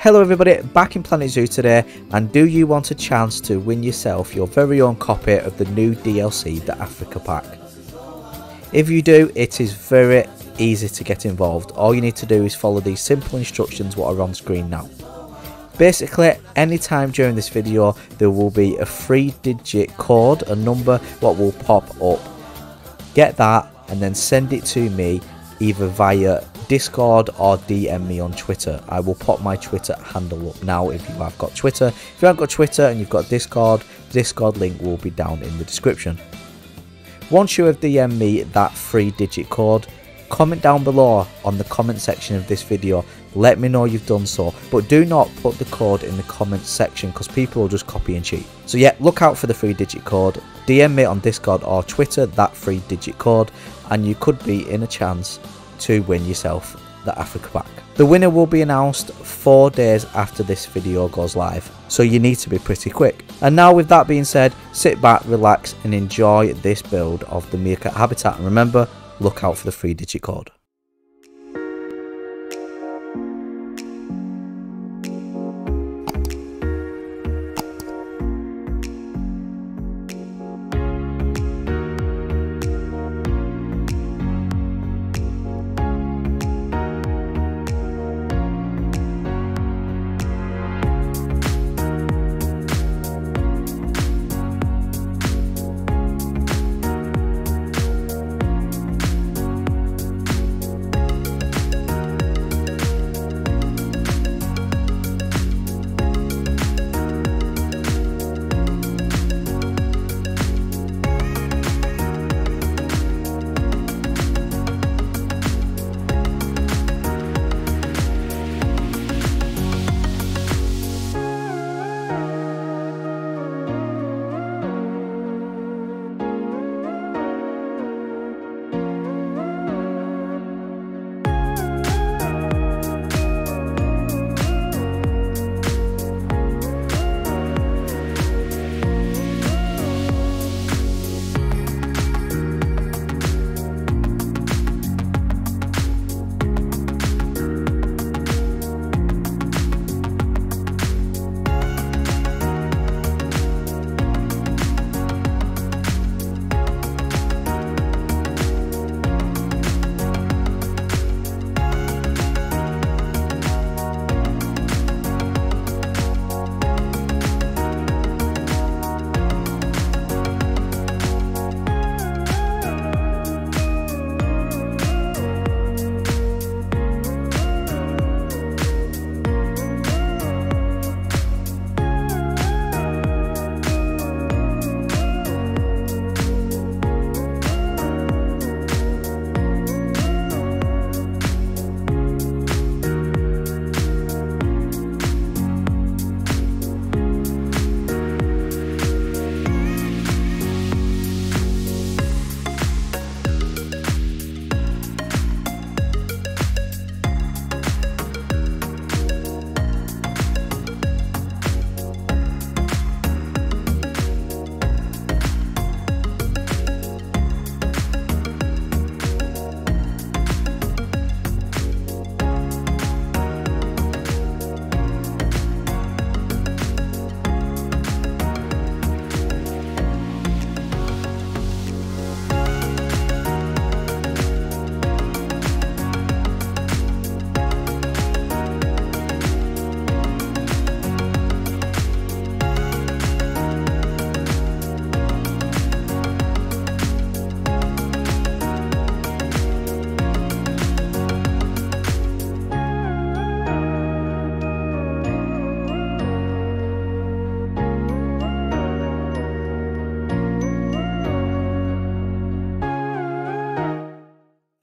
Hello everybody, back in Planet Zoo today and do you want a chance to win yourself your very own copy of the new DLC, the Africa Pack? If you do, it is very easy to get involved. All you need to do is follow these simple instructions what are on screen now. Basically, anytime during this video there will be a 3 digit code, a number what will pop up. Get that and then send it to me either via Discord or DM me on Twitter. I will pop my Twitter handle up now if you have got Twitter. If you haven't got Twitter and you've got Discord, Discord link will be down in the description. Once you have DM me that three digit code, comment down below on the comment section of this video. Let me know you've done so, but do not put the code in the comments section because people will just copy and cheat. So yeah, look out for the three digit code. DM me on Discord or Twitter that three digit code and you could be in a chance to win yourself the Africa Pack. The winner will be announced 4 days after this video goes live, so you need to be pretty quick. And now with that being said, sit back, relax and enjoy this build of the Meerkat Habitat and remember, look out for the 3 digit code.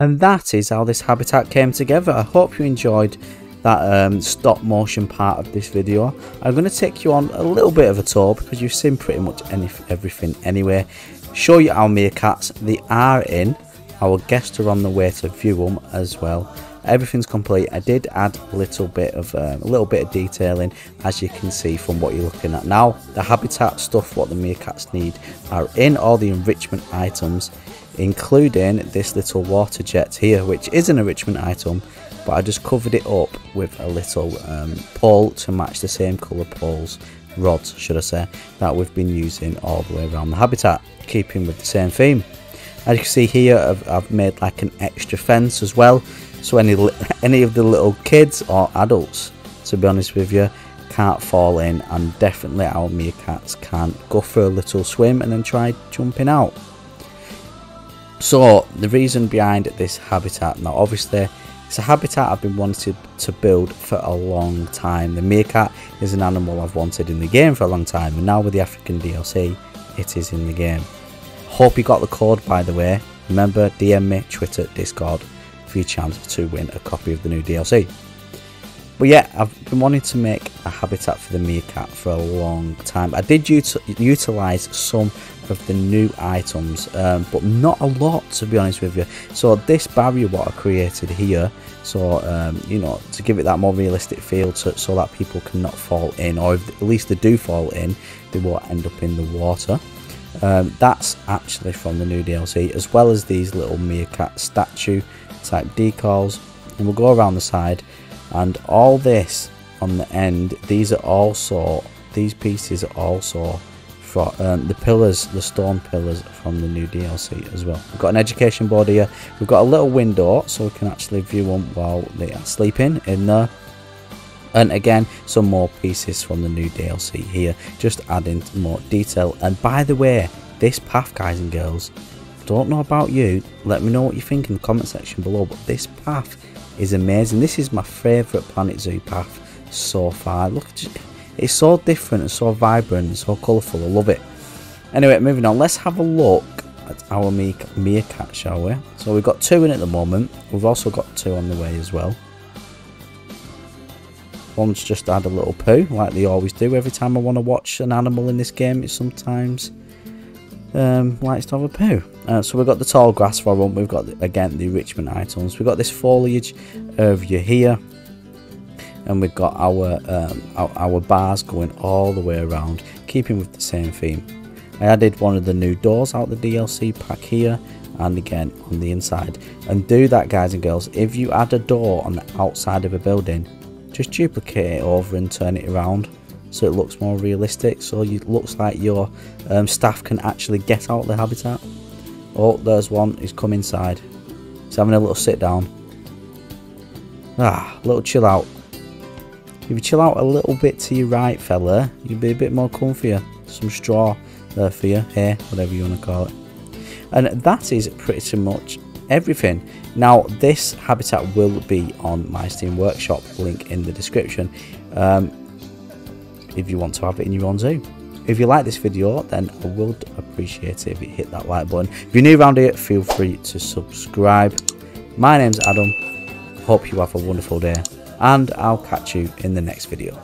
And that is how this habitat came together. I hope you enjoyed that um, stop motion part of this video. I'm going to take you on a little bit of a tour because you've seen pretty much any, everything anyway. Show you our meerkats. They are in. Our guests are on the way to view them as well. Everything's complete. I did add a little bit of um, a little bit of detailing, as you can see from what you're looking at now. The habitat stuff, what the meerkats need, are in all the enrichment items including this little water jet here which is an enrichment item but I just covered it up with a little um, pole to match the same colour poles rods should I say that we've been using all the way around the habitat keeping with the same theme. As you can see here I've, I've made like an extra fence as well so any any of the little kids or adults to be honest with you can't fall in and definitely our meerkats can't go for a little swim and then try jumping out so the reason behind this habitat now obviously it's a habitat I've been wanting to build for a long time. The meerkat is an animal I've wanted in the game for a long time and now with the African DLC it is in the game. Hope you got the code by the way. Remember DM me Twitter Discord for your chance to win a copy of the new DLC but yeah, I've been wanting to make a habitat for the meerkat for a long time. I did ut utilize some of the new items, um, but not a lot to be honest with you. So this barrier what I created here, so um, you know, to give it that more realistic feel, to, so that people cannot fall in, or if, at least they do fall in, they won't end up in the water. Um, that's actually from the new DLC, as well as these little meerkat statue type decals, and we'll go around the side and all this on the end these are also these pieces are also for um, the pillars the stone pillars from the new DLC as well. We've got an education board here. We've got a little window so we can actually view them while they are sleeping in there. And again some more pieces from the new DLC here just adding more detail. And by the way this path guys and girls don't know about you. Let me know what you think in the comment section below but this path is amazing. This is my favourite Planet Zoo path so far. Look, it's so different and so vibrant and so colourful. I love it. Anyway, moving on. Let's have a look at our meerkat, shall we? So we've got two in at the moment. We've also got two on the way as well. One's just had a little poo, like they always do. Every time I want to watch an animal in this game, it sometimes um, likes to have a poo. Uh, so we've got the tall grass for one. We've got, again, the enrichment items. We've got this foliage over here. And we've got our, um, our, our bars going all the way around, keeping with the same theme. I added one of the new doors out the DLC pack here and again on the inside. And do that guys and girls, if you add a door on the outside of a building, just duplicate it over and turn it around so it looks more realistic so it looks like your um, staff can actually get out the habitat. Oh, there's one. He's come inside. He's having a little sit down. Ah, little chill out. If you chill out a little bit to your right, fella, you'd be a bit more comfier. Some straw there for you, hair, whatever you want to call it. And that is pretty much everything. Now, this habitat will be on my Steam Workshop, link in the description, um, if you want to have it in your own zoo. If you like this video, then I would appreciate it if you hit that like button. If you're new around here, feel free to subscribe. My name's Adam. Hope you have a wonderful day. And I'll catch you in the next video.